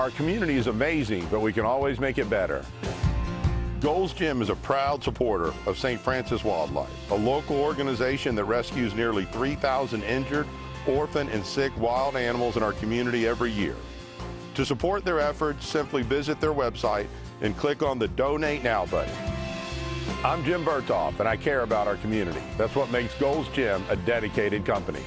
Our community is amazing, but we can always make it better. Gold's Gym is a proud supporter of St. Francis Wildlife, a local organization that rescues nearly 3,000 injured, orphan, and sick wild animals in our community every year. To support their efforts, simply visit their website and click on the Donate Now button. I'm Jim Bertoff, and I care about our community. That's what makes Gold's Gym a dedicated company.